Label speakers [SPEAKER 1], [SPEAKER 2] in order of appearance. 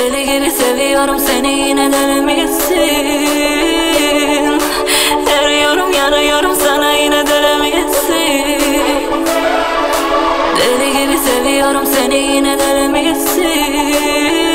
[SPEAKER 1] Deli gibi seviyorum seni yine deli misin? Eriyorum yanıyorum sana yine deli misin? Deli gibi seviyorum seni yine deli misin?